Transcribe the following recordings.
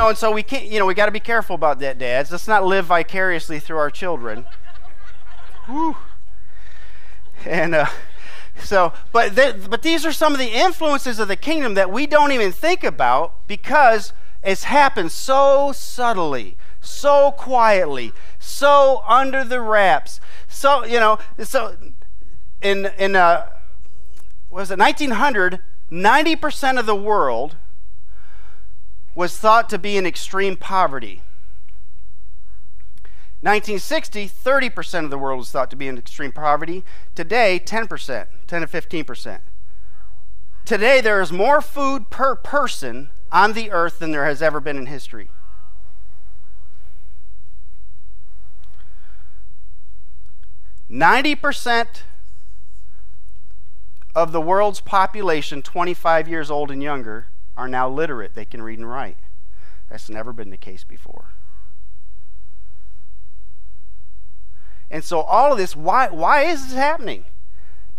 know, and so we can't, you know, we got to be careful about that, dads. Let's not live vicariously through our children. Woo. And uh, so, but th- but these are some of the influences of the kingdom that we don't even think about because it's happened so subtly, so quietly, so under the wraps. So you know, so in in uh, was it 1900? 90% of the world was thought to be in extreme poverty. 1960, 30% of the world was thought to be in extreme poverty. Today, 10%, 10 to 15%. Today, there is more food per person on the earth than there has ever been in history. Ninety percent of the world's population, 25 years old and younger, are now literate. They can read and write. That's never been the case before. And so, all of this, why, why is this happening?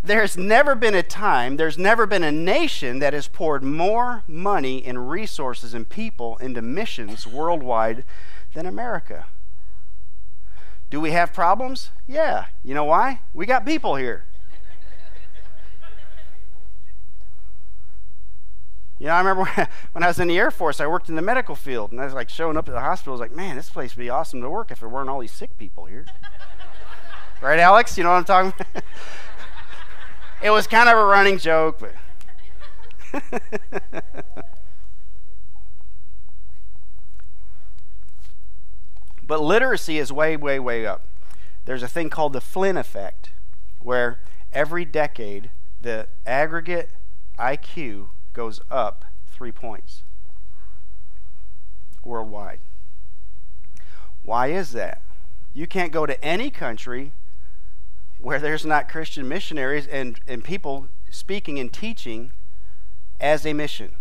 There's never been a time, there's never been a nation that has poured more money and resources and people into missions worldwide than America. Do we have problems? Yeah. You know why? We got people here. You know, I remember when I was in the Air Force, I worked in the medical field, and I was like showing up at the hospital. I was like, man, this place would be awesome to work if there weren't all these sick people here. right, Alex? You know what I'm talking about? it was kind of a running joke, but. but literacy is way, way, way up. There's a thing called the Flynn effect, where every decade the aggregate IQ goes up three points worldwide. Why is that? You can't go to any country where there's not Christian missionaries and, and people speaking and teaching as a mission.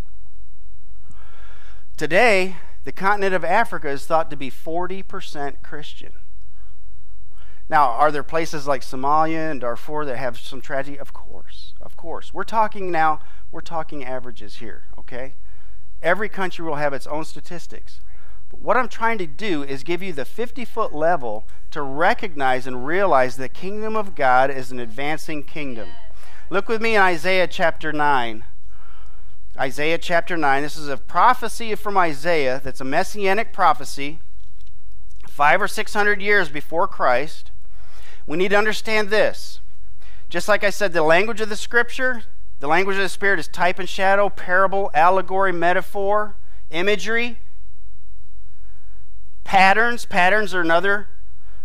Today, the continent of Africa is thought to be 40% Christian. Now, are there places like Somalia and Darfur that have some tragedy? Of course, of course. We're talking now, we're talking averages here, okay? Every country will have its own statistics. But what I'm trying to do is give you the 50 foot level to recognize and realize the kingdom of God is an advancing kingdom. Look with me in Isaiah chapter 9. Isaiah chapter 9. This is a prophecy from Isaiah that's a messianic prophecy, five or six hundred years before Christ. We need to understand this. Just like I said, the language of the scripture, the language of the Spirit is type and shadow, parable, allegory, metaphor, imagery, patterns. Patterns are another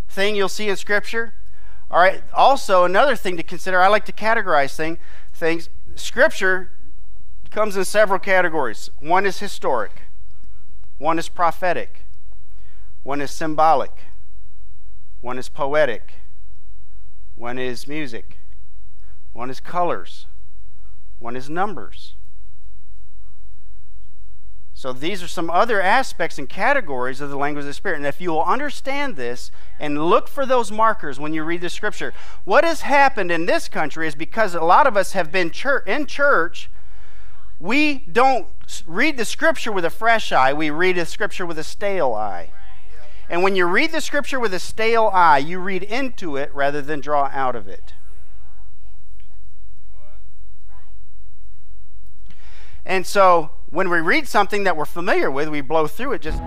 thing you'll see in scripture. All right, also another thing to consider, I like to categorize thing, things. Scripture comes in several categories. One is historic, one is prophetic, one is symbolic, one is poetic, one is music. One is colors. One is numbers. So these are some other aspects and categories of the language of the Spirit. And if you will understand this and look for those markers when you read the scripture, what has happened in this country is because a lot of us have been in church, we don't read the scripture with a fresh eye, we read the scripture with a stale eye. And when you read the scripture with a stale eye, you read into it rather than draw out of it. And so when we read something that we're familiar with, we blow through it just.